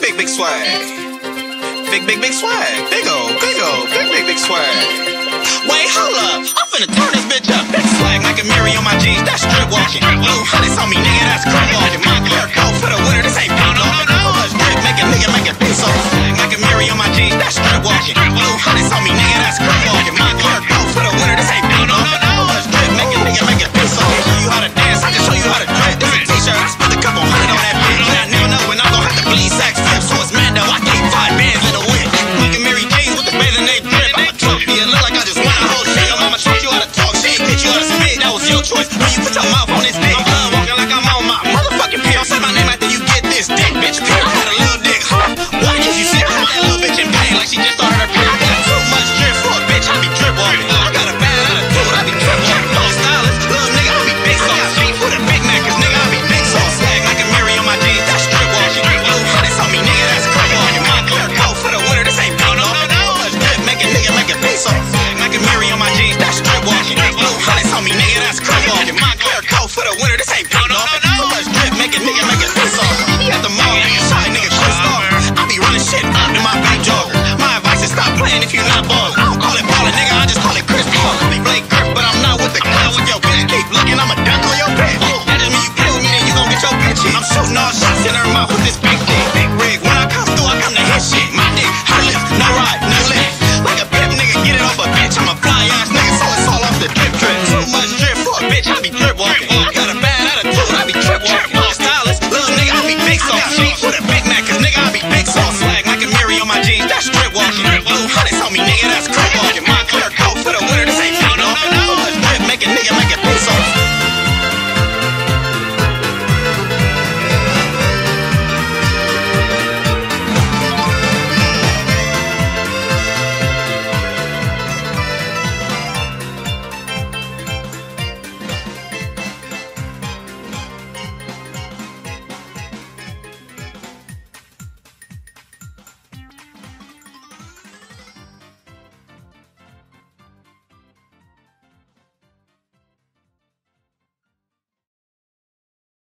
big, big, big swag. Big, big, big swag. Big ol', big ol', big, big, big swag. Wait, hold up. I'm finna turn this bitch up. Big swag like Amiri on my jeans. That's drip walking. Blue honey's on me, nigga. That's crip walking. My clear coat for the winter. This ain't pink no, no. Drip make a nigga make it do so. Like Amiri on my jeans. That's drip walking. Blue honey's on me, nigga. That's crip walking. la voz.